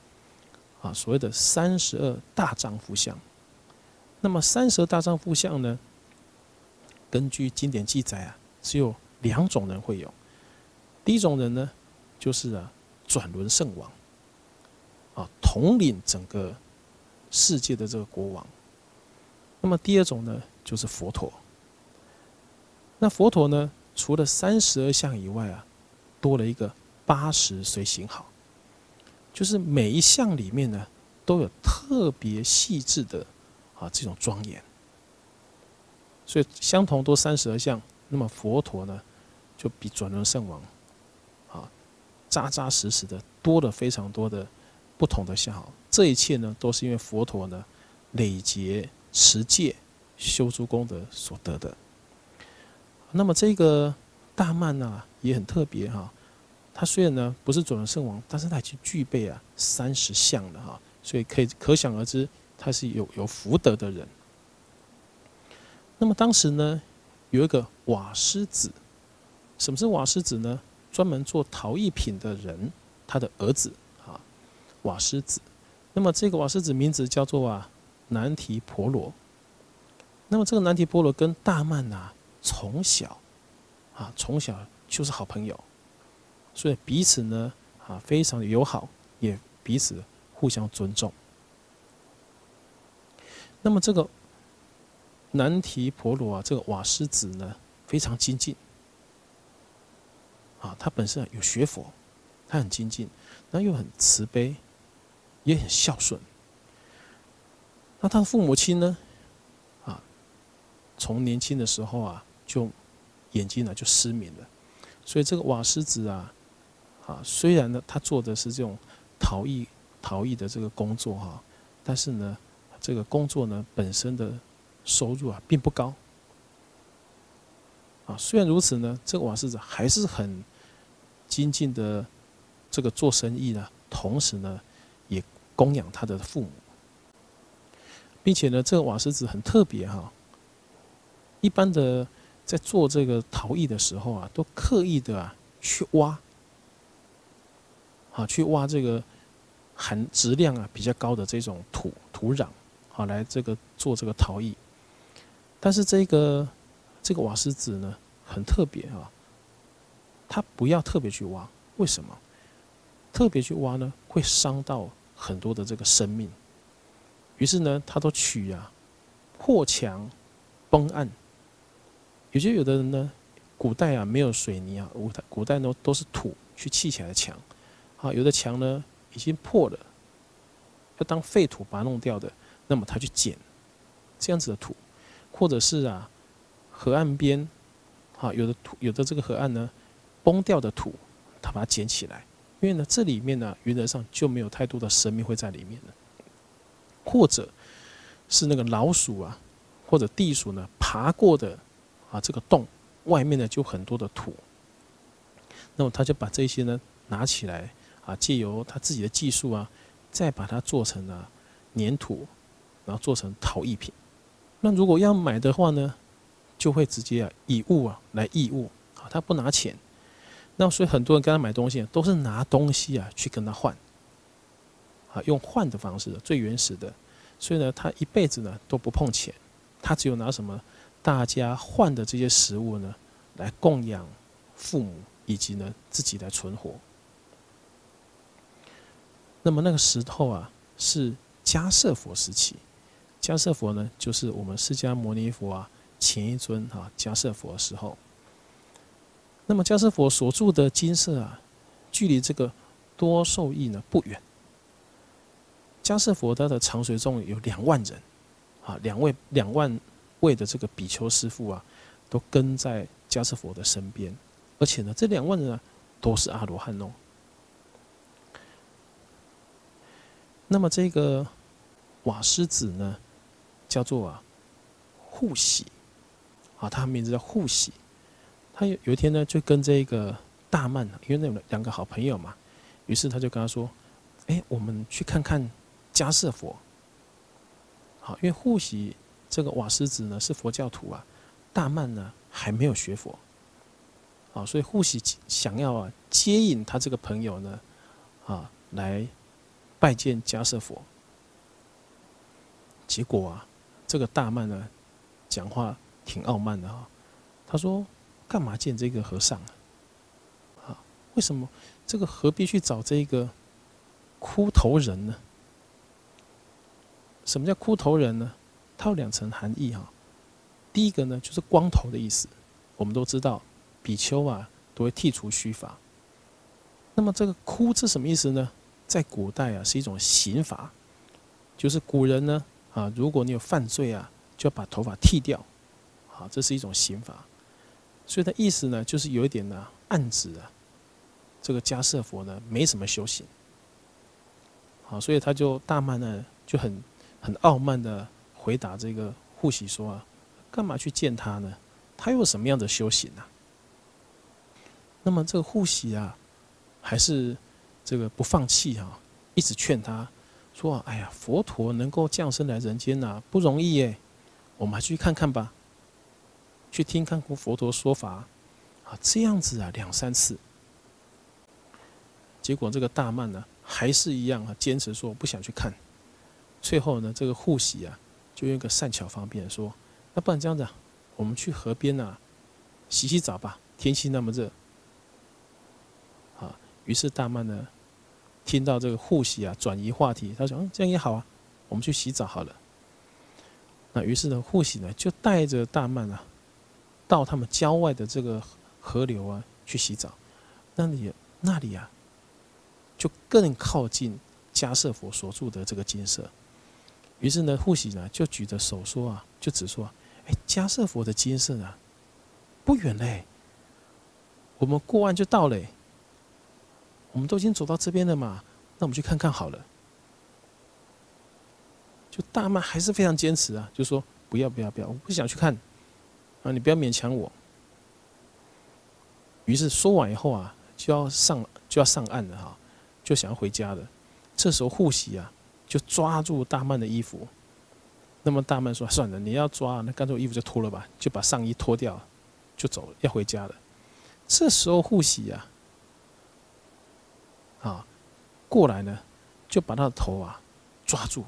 啊，所谓的三十二大丈夫相。那么三十二大丈夫相呢，根据经典记载啊，只有两种人会有。第一种人呢，就是啊转轮圣王，啊统领整个世界的这个国王。那么第二种呢？就是佛陀。那佛陀呢？除了三十二相以外啊，多了一个八十随行好，就是每一项里面呢，都有特别细致的啊这种庄严。所以相同多三十二相，那么佛陀呢，就比转轮圣王啊扎扎实实的多了非常多的不同的相好。这一切呢，都是因为佛陀呢累劫持戒。修诸功德所得的。那么这个大曼呢也很特别哈，他虽然呢不是转轮圣王，但是他已经具备啊三十相了哈，所以可以可想而知他是有有福德的人。那么当时呢有一个瓦师子，什么是瓦师子呢？专门做陶艺品的人，他的儿子啊瓦师子。那么这个瓦师子名字叫做啊南提婆罗。那么这个南提波罗跟大曼呐，从小啊从小就是好朋友，所以彼此呢啊非常的友好，也彼此互相尊重。那么这个南提婆罗啊，这个瓦师子呢，非常精进啊，他本身有学佛，他很精进，那又很慈悲，也很孝顺。那他的父母亲呢，从年轻的时候啊，就眼睛呢就失明了，所以这个瓦斯子啊，啊，虽然呢他做的是这种陶艺陶艺的这个工作哈，但是呢。这个工作呢，本身的收入啊，并不高。啊，虽然如此呢，这个瓦斯子还是很精进的这个做生意呢，同时呢，也供养他的父母，并且呢，这个瓦斯子很特别哈。一般的在做这个陶艺的时候啊，都刻意的啊去挖，啊，去挖这个含质量啊比较高的这种土土壤。好，来这个做这个陶艺，但是这个这个瓦斯子呢，很特别啊，他不要特别去挖，为什么？特别去挖呢，会伤到很多的这个生命。于是呢，他都取啊破墙崩岸。有些有的人呢，古代啊没有水泥啊，古代古代呢都是土去砌起来的墙。啊，有的墙呢已经破了，要当废土把它弄掉的。那么他去捡这样子的土，或者是啊河岸边，啊有的土有的这个河岸呢崩掉的土，他把它捡起来，因为呢这里面呢原则上就没有太多的生命会在里面了，或者是那个老鼠啊或者地鼠呢爬过的啊这个洞外面呢就很多的土，那么他就把这些呢拿起来啊借由他自己的技术啊再把它做成了粘土。然后做成陶艺品，那如果要买的话呢，就会直接啊以物啊来义物啊，他不拿钱，那所以很多人跟他买东西都是拿东西啊去跟他换，啊用换的方式最原始的，所以呢他一辈子呢都不碰钱，他只有拿什么大家换的这些食物呢来供养父母以及呢自己来存活。那么那个石头啊是迦舍佛时期。迦舍佛呢，就是我们释迦牟尼佛啊前一尊哈迦舍佛的时候。那么迦舍佛所住的金色啊，距离这个多寿邑呢不远。迦舍佛他的长随众有两万人，啊，两位两万位的这个比丘师父啊，都跟在迦斯佛的身边，而且呢，这两万人啊都是阿罗汉哦。那么这个瓦师子呢？叫做啊，护喜，啊，他名字叫护喜。他有有一天呢，就跟这个大曼，因为那两个好朋友嘛，于是他就跟他说：“哎，我们去看看迦舍佛。”好，因为护喜这个瓦师子呢是佛教徒啊，大曼呢还没有学佛，啊，所以护喜想要啊接引他这个朋友呢，啊，来拜见迦舍佛。结果啊。这个大曼呢，讲话挺傲慢的哈。他说：“干嘛见这个和尚啊？啊，为什么这个何必去找这个枯头人呢？什么叫枯头人呢？它有两层含义哈。第一个呢，就是光头的意思。我们都知道，比丘啊都会剃除须发。那么这个枯是什么意思呢？在古代啊是一种刑罚，就是古人呢。啊，如果你有犯罪啊，就要把头发剃掉，好，这是一种刑罚。所以的意思呢，就是有一点呢暗指啊，这个迦舍佛呢没什么修行。好，所以他就大慢呢就很很傲慢的回答这个护喜说啊，干嘛去见他呢？他有什么样的修行呢？那么这个护喜啊，还是这个不放弃啊，一直劝他。说：“哎呀，佛陀能够降生来人间呐，不容易耶。我们还去看看吧，去听看佛陀说法啊。这样子啊，两三次，结果这个大曼呢，还是一样啊，坚持说不想去看。最后呢，这个护喜啊，就用个善巧方便说：那不然这样子，我们去河边呐，洗洗澡吧。天气那么热，啊，于是大曼呢，听到这个护喜啊，转移话题，他说：“嗯，这样也好啊，我们去洗澡好了。”那于是呢，护喜呢就带着大曼啊，到他们郊外的这个河流啊去洗澡。那里那里啊，就更靠近迦舍佛所住的这个金色。于是呢，护喜呢就举着手说啊，就指说：“哎，迦舍佛的金色啊，不远嘞，我们过岸就到嘞。”我们都已经走到这边了嘛，那我们去看看好了。就大曼还是非常坚持啊，就说不要不要不要，我不想去看，啊，你不要勉强我。于是说完以后啊，就要上就要上岸了哈，就想要回家了。这时候护喜啊，就抓住大曼的衣服。那么大曼说：“算了，你要抓，那干脆衣服就脱了吧，就把上衣脱掉，就走，要回家了。”这时候护喜啊。啊，过来呢，就把他的头啊抓住。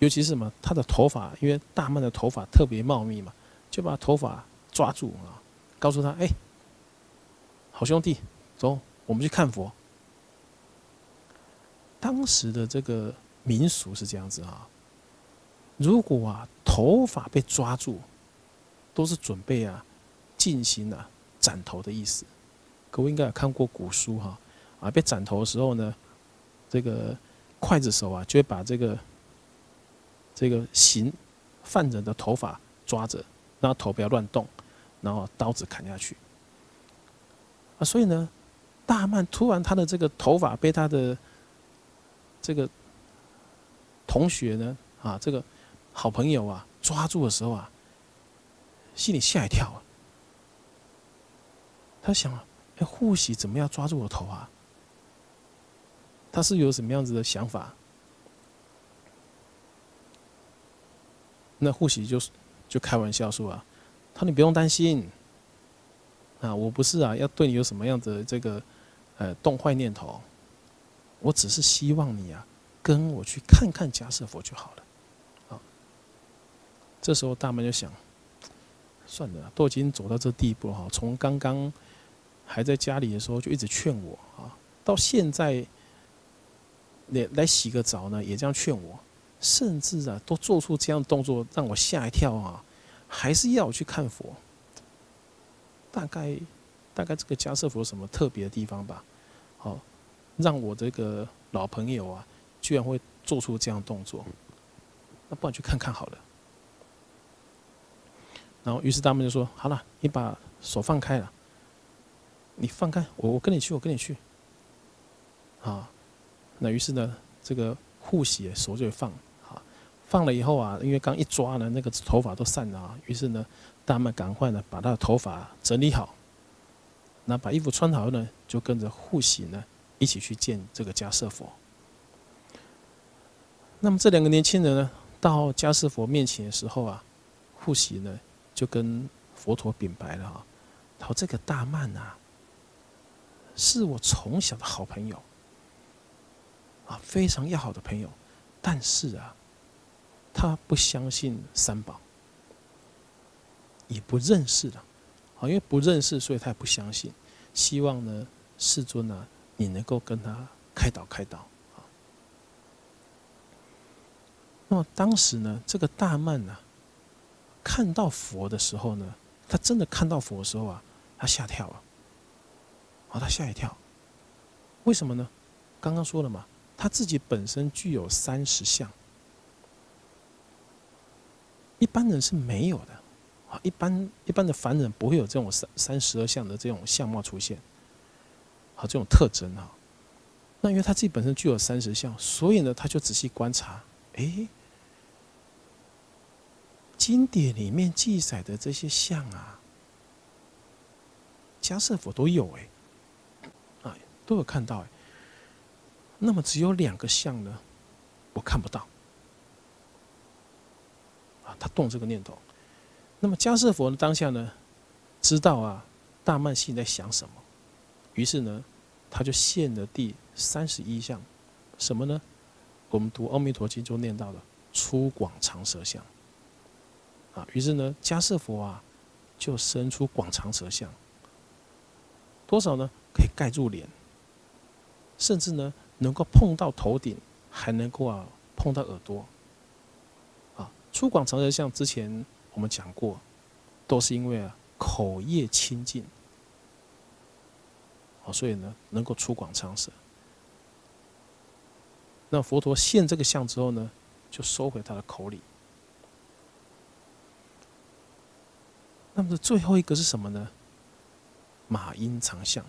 尤其是什么，他的头发，因为大曼的头发特别茂密嘛，就把头发抓住啊，告诉他：“哎，好兄弟，走，我们去看佛。”当时的这个民俗是这样子啊，如果啊头发被抓住，都是准备啊进行啊斩头的意思。各位应该有看过古书哈。啊，被斩头的时候呢，这个刽子手啊，就会把这个这个刑犯人的头发抓着，让他头不要乱动，然后刀子砍下去。啊，所以呢，大曼突然他的这个头发被他的这个同学呢，啊，这个好朋友啊抓住的时候啊，心里吓一跳啊。他想啊，哎，护喜怎么样抓住我头啊？他是有什么样子的想法？那护喜就就开玩笑说啊，他说你不用担心，啊，我不是啊，要对你有什么样的这个呃动坏念头，我只是希望你啊跟我去看看迦舍佛就好了，啊，这时候大门就想，算了，都已经走到这地步了哈，从刚刚还在家里的时候就一直劝我啊，到现在。来来洗个澡呢，也这样劝我，甚至啊，都做出这样的动作让我吓一跳啊，还是要我去看佛。大概大概这个加舍佛有什么特别的地方吧？让我这个老朋友啊，居然会做出这样动作，那不然去看看好了。然后，于是他们就说：“好了，你把手放开了，你放开，我我跟你去，我跟你去。”啊。那于是呢，这个护喜手就放，啊，放了以后啊，因为刚一抓呢，那个头发都散了啊。于是呢，大曼赶快呢把他的头发整理好，那把衣服穿好呢，就跟着护喜呢一起去见这个迦舍佛。那么这两个年轻人呢，到迦舍佛面前的时候啊，护喜呢就跟佛陀禀白了啊，他说：“这个大曼啊，是我从小的好朋友。”啊，非常要好的朋友，但是啊，他不相信三宝，也不认识的，啊，因为不认识，所以他也不相信。希望呢，世尊啊，你能够跟他开导开导啊。那么当时呢，这个大曼呢，看到佛的时候呢，他真的看到佛的时候啊，他吓跳啊，啊，他吓一跳，为什么呢？刚刚说了嘛。他自己本身具有三十相，一般人是没有的啊。一般一般的凡人不会有这种三三十二相的这种相貌出现，这种特征啊。那因为他自己本身具有三十相，所以呢，他就仔细观察，哎，经典里面记载的这些相啊，迦舍佛都有哎，啊，都有看到哎。那么只有两个相呢，我看不到。啊，他动这个念头。那么迦舍佛呢，当下呢，知道啊，大曼心在想什么，于是呢，他就现了第三十一相，什么呢？我们读《阿弥陀经》就念到了粗广长舌相。啊，于是呢，迦舍佛啊，就生出广长舌相。多少呢？可以盖住脸。甚至呢能够碰到头顶，还能够啊碰到耳朵。啊，粗广长舌相之前我们讲过，都是因为啊口业清净，啊，所以呢能够粗广长舌。那佛陀现这个相之后呢，就收回他的口里。那么最后一个是什么呢？马音长相，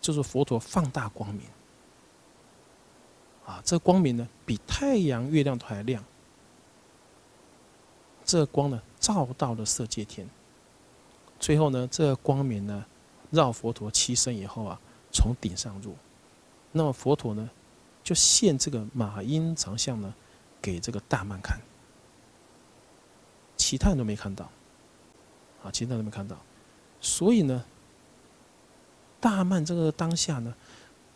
就是佛陀放大光明。啊，这光明呢，比太阳、月亮都还亮。这光呢，照到了色界天。最后呢，这光明呢，绕佛陀七身以后啊，从顶上入。那么佛陀呢，就现这个马音长相呢，给这个大曼看。其他人都没看到，啊，其他人都没看到，所以呢，大曼这个当下呢，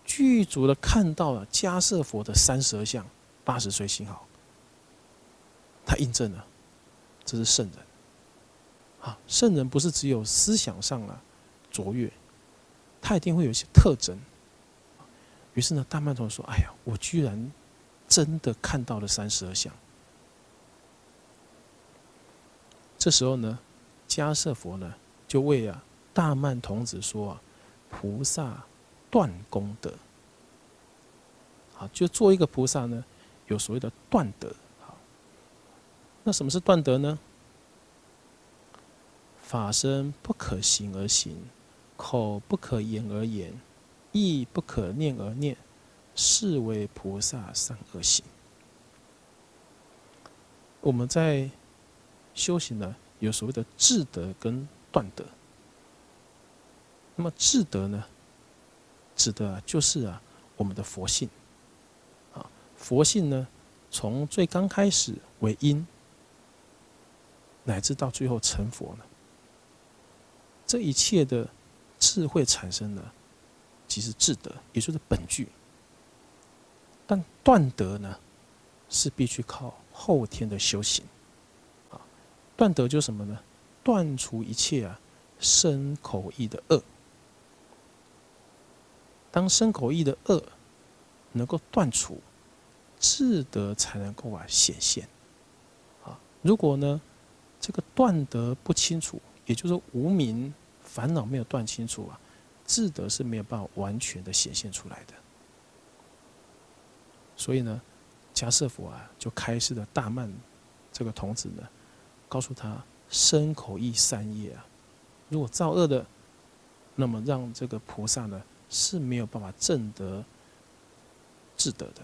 具足的看到了迦舍佛的三十二相，八十岁星号，他印证了，这是圣人，啊，圣人不是只有思想上啊卓越，他一定会有一些特征。于是呢，大曼陀说：“哎呀，我居然真的看到了三十二相。”这时候呢，迦舍佛呢就为啊大曼童子说啊，菩萨断功德，好，就做一个菩萨呢，有所谓的断德。好，那什么是断德呢？法身不可行而行，口不可言而言，意不可念而念，是为菩萨善恶行。我们在。修行呢，有所谓的智德跟断德。那么智德呢，指的就是啊我们的佛性。啊，佛性呢，从最刚开始为因，乃至到最后成佛呢，这一切的智慧产生的，即是智德，也就是本具。但断德呢，是必须靠后天的修行。啊断德就是什么呢？断除一切啊身口意的恶。当身口意的恶能够断除，智德才能够啊显现。啊，如果呢这个断德不清楚，也就是无明烦恼没有断清楚啊，智德是没有办法完全的显现出来的。所以呢，迦舍佛啊就开示了大曼这个童子呢。告诉他身口意三业啊，如果造恶的，那么让这个菩萨呢是没有办法证得智德的。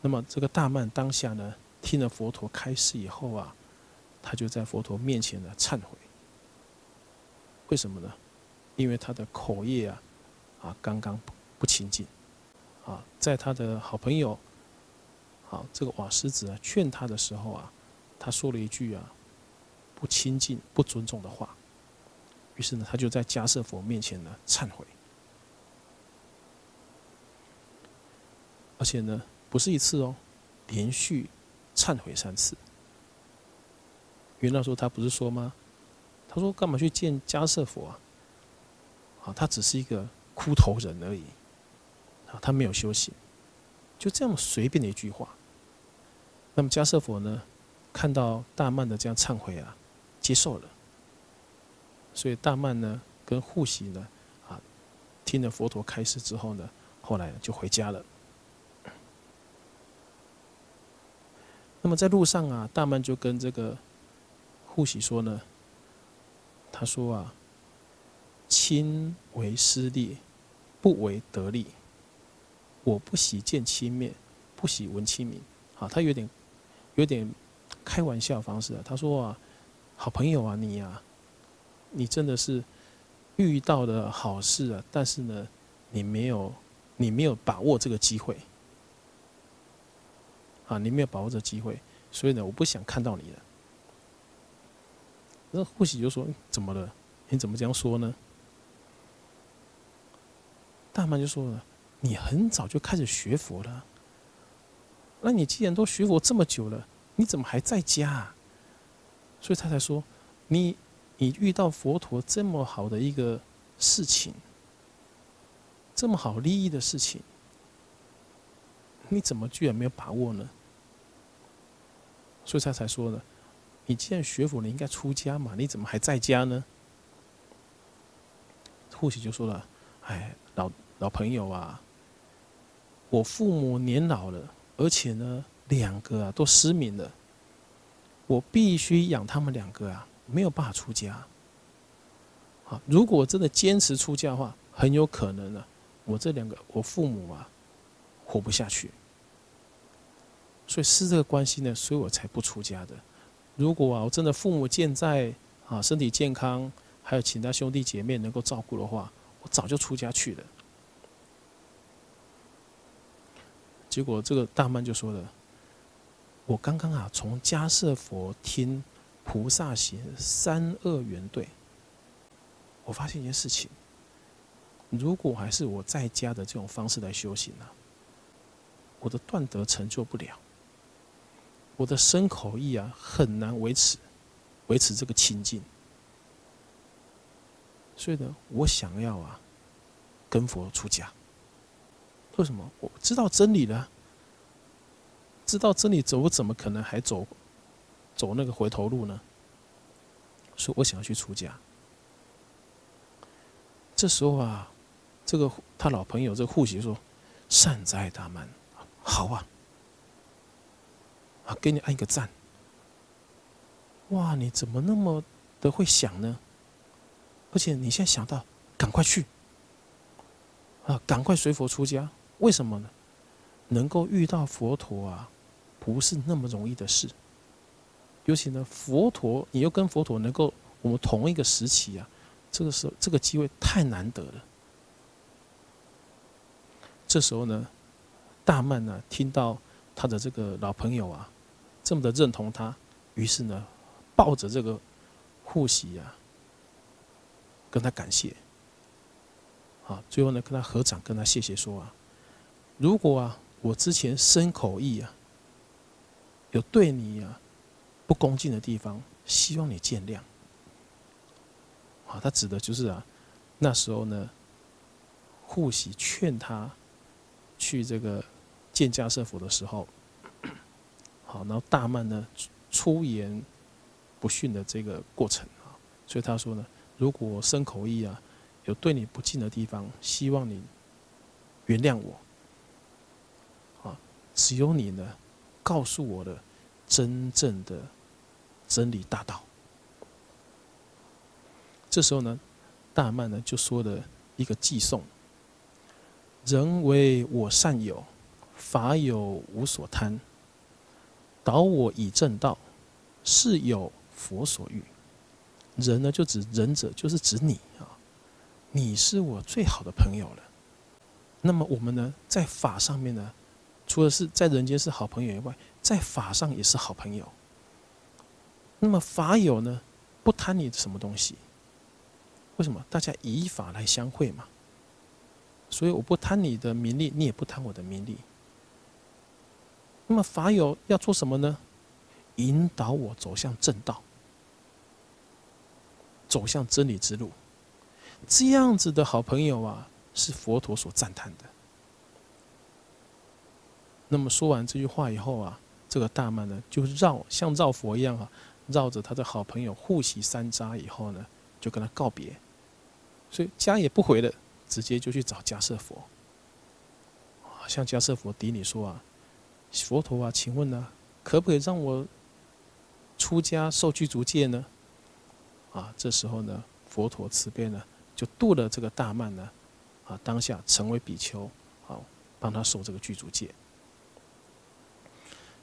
那么这个大曼当下呢，听了佛陀开示以后啊，他就在佛陀面前呢忏悔。为什么呢？因为他的口业啊，啊刚刚不不清净，啊，在他的好朋友。好，这个瓦师子啊，劝他的时候啊，他说了一句啊，不亲近、不尊重的话。于是呢，他就在迦舍佛面前呢忏悔，而且呢，不是一次哦，连续忏悔三次。原来说他不是说吗？他说干嘛去见迦舍佛啊？啊，他只是一个枯头人而已，啊，他没有修行，就这样随便的一句话。那么迦舍佛呢，看到大曼的这样忏悔啊，接受了。所以大曼呢，跟护喜呢，啊，听了佛陀开示之后呢，后来就回家了。那么在路上啊，大曼就跟这个护喜说呢，他说啊，亲为师利，不为得利。我不喜见亲面，不喜闻亲名。好，他有点。有点开玩笑方式啊，他说啊，好朋友啊，你呀，你真的是遇到的好事啊，但是呢，你没有，你没有把握这个机会，啊，你没有把握这机会，所以呢，我不想看到你了。那护喜就说：“怎么了？你怎么这样说呢？”大曼就说了：“你很早就开始学佛了。”那你既然都学佛这么久了，你怎么还在家？啊所以他才说，你你遇到佛陀这么好的一个事情，这么好利益的事情，你怎么居然没有把握呢？所以他才说呢，你既然学佛了，应该出家嘛，你怎么还在家呢？护喜就说了：“哎，老老朋友啊，我父母年老了，而且呢，两个啊都失明了，我必须养他们两个啊，没有办法出家。啊，如果真的坚持出家的话，很有可能呢，我这两个我父母啊，活不下去。所以是这个关系呢，所以我才不出家的。如果啊，我真的父母健在啊，身体健康。”还有其他兄弟姐妹能够照顾的话，我早就出家去了。结果这个大曼就说了：“我刚刚啊，从迦舍佛听菩萨行三恶缘对，我发现一件事情：如果还是我在家的这种方式来修行呢，我的断德成就不了，我的身口意啊，很难维持维持这个清净。”所以呢，我想要啊，跟佛出家。为什么？我知道真理了，知道真理走，我怎么可能还走走那个回头路呢？所以我想要去出家。这时候啊，这个他老朋友这个护习说：“善哉大曼，好啊，啊，给你按一个赞。哇，你怎么那么的会想呢？”而且你现在想到，赶快去，啊，赶快随佛出家。为什么呢？能够遇到佛陀啊，不是那么容易的事。尤其呢，佛陀，你又跟佛陀能够我们同一个时期啊，这个时候这个机会太难得了。这时候呢，大曼呢听到他的这个老朋友啊，这么的认同他，于是呢，抱着这个护喜啊。跟他感谢，好，最后呢，跟他合掌，跟他谢谢说啊，如果啊，我之前身口意啊，有对你啊不恭敬的地方，希望你见谅。好，他指的就是啊，那时候呢，护喜劝他去这个见迦舍佛的时候，好，然后大曼呢出言不逊的这个过程啊，所以他说呢。如果生口意啊，有对你不敬的地方，希望你原谅我。啊，只有你呢，告诉我的真正的真理大道。这时候呢，大曼呢就说了一个寄颂：人为我善友，法有无所贪，导我以正道，是有佛所欲。人呢，就指仁者，就是指你啊，你是我最好的朋友了。那么我们呢，在法上面呢，除了是在人间是好朋友以外，在法上也是好朋友。那么法友呢，不贪你什么东西？为什么？大家以法来相会嘛。所以我不贪你的名利，你也不贪我的名利。那么法友要做什么呢？引导我走向正道。走向真理之路，这样子的好朋友啊，是佛陀所赞叹的。那么说完这句话以后啊，这个大曼呢，就绕像绕佛一样啊，绕着他的好朋友护喜三匝以后呢，就跟他告别，所以家也不回了，直接就去找迦舍佛。向迦舍佛顶礼说啊，佛陀啊，请问呢，可不可以让我出家受具足戒呢？啊，这时候呢，佛陀慈悲呢，就度了这个大曼呢，啊，当下成为比丘，好，帮他受这个具足戒。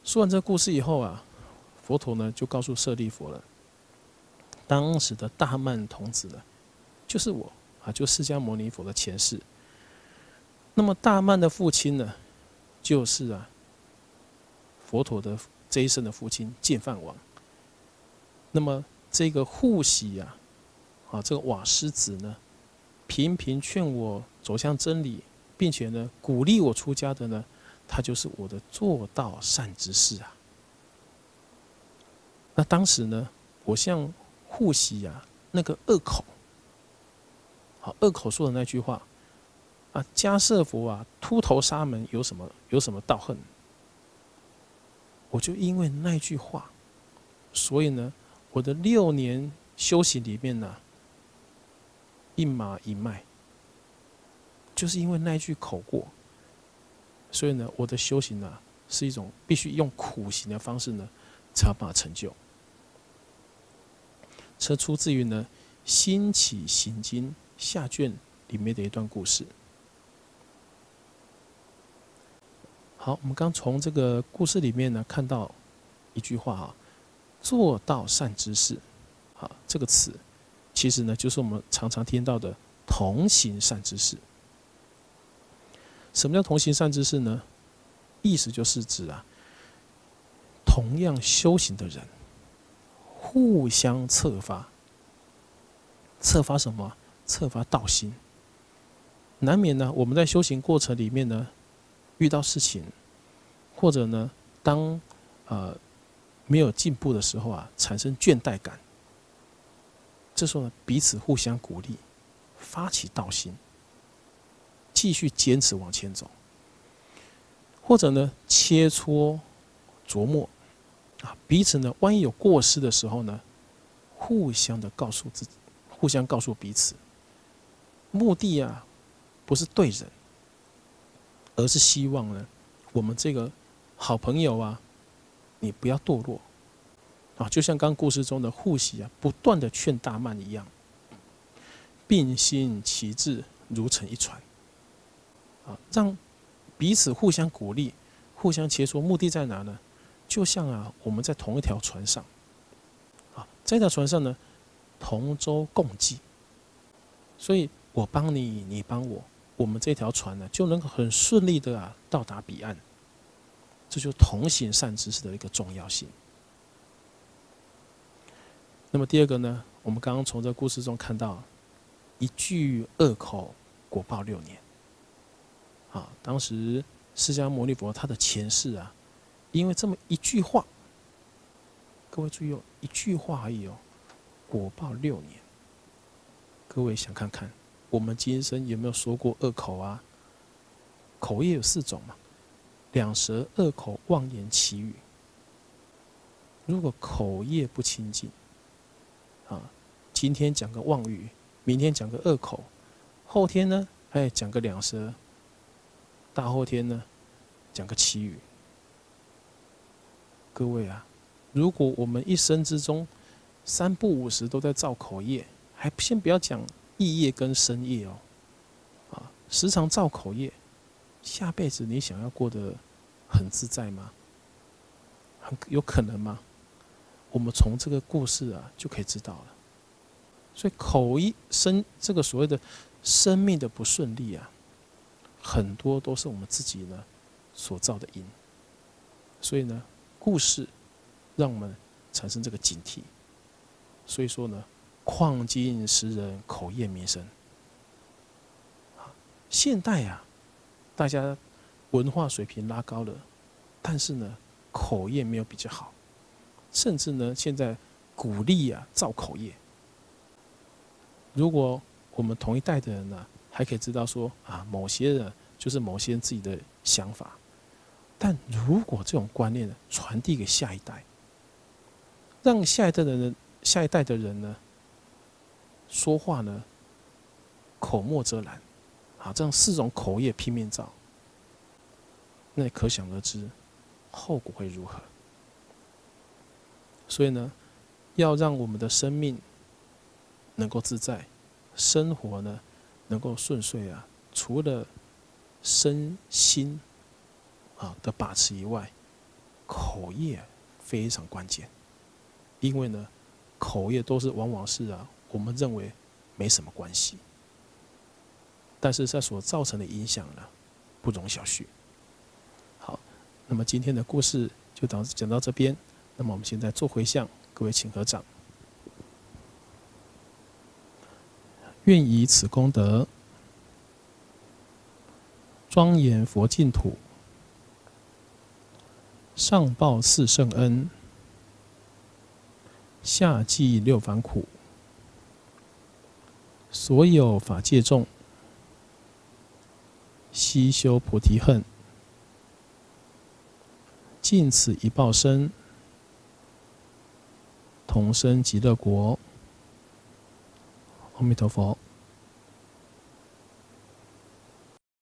说完这个故事以后啊，佛陀呢就告诉舍利佛了，当时的大曼童子呢，就是我啊，就释迦牟尼佛的前世。那么大曼的父亲呢，就是啊，佛陀的这一生的父亲净饭王。那么。这个护喜呀，啊，这个瓦师子呢，频频劝我走向真理，并且呢，鼓励我出家的呢，他就是我的做道善之士啊。那当时呢，我向护喜呀那个恶口，好恶口说的那句话，啊，迦舍佛啊，秃头沙门有什么有什么道恨？我就因为那句话，所以呢，我的六年修行里面呢，一马一脉，就是因为那句口过，所以呢，我的修行呢，是一种必须用苦行的方式呢，才把成就。这出自于呢《兴起行经》下卷里面的一段故事。好，我们刚从这个故事里面呢看到一句话啊，“做到善知识”，好，这个词其实呢就是我们常常听到的“同行善知识”。什么叫同行善知识呢？意思就是指啊，同样修行的人，互相策发，策发什么？策发道心。难免呢，我们在修行过程里面呢。遇到事情，或者呢，当呃没有进步的时候啊，产生倦怠感，这时候呢，彼此互相鼓励，发起道心，继续坚持往前走，或者呢，切磋琢磨啊，彼此呢，万一有过失的时候呢，互相的告诉自己，互相告诉彼此，目的啊，不是对人。而是希望呢，我们这个好朋友啊，你不要堕落啊，就像刚故事中的护喜啊，不断的劝大曼一样，并心齐志，如成一船啊，让彼此互相鼓励，互相切磋，目的在哪呢？就像啊，我们在同一条船上啊，这条船上呢，同舟共济，所以我帮你，你帮我。我们这条船呢，就能很顺利的啊到达彼岸。这就同行善知识的一个重要性。那么第二个呢，我们刚刚从这故事中看到，一句恶口，果报六年。啊，当时释迦牟尼佛他的前世啊，因为这么一句话，各位注意哦，一句话而已哦，果报六年。各位想看看。我们今生有没有说过恶口啊？口业有四种嘛，两舌、恶口、妄言、绮语。如果口业不清净，啊，今天讲个妄语，明天讲个恶口，后天呢，哎，讲个两舌，大后天呢，讲个绮语。各位啊，如果我们一生之中三不五时都在造口业，还先不要讲。意业跟深业哦，啊，时常造口业，下辈子你想要过得很自在吗？很有可能吗？我们从这个故事啊就可以知道了。所以口一生这个所谓的生命的不顺利啊，很多都是我们自己呢所造的因。所以呢，故事让我们产生这个警惕。所以说呢。况今时人口业民生，现代啊，大家文化水平拉高了，但是呢，口业没有比较好，甚至呢，现在鼓励啊造口业。如果我们同一代的人呢，还可以知道说啊，某些人就是某些人自己的想法，但如果这种观念呢传递给下一代，让下一代的人，下一代的人呢。说话呢，口沫遮拦，啊，这样四种口业拼命造，那可想而知，后果会如何？所以呢，要让我们的生命能够自在，生活呢能够顺遂啊，除了身心啊的把持以外，口业非常关键，因为呢，口业都是往往是啊。我们认为没什么关系，但是在所造成的影响呢，不容小觑。好，那么今天的故事就到讲到这边。那么我们现在做回向，各位请合掌。愿以此功德，庄严佛净土，上报四圣恩，下济六凡苦。所有法界众悉修菩提恨，尽此一报身，同生极乐国。阿弥陀佛。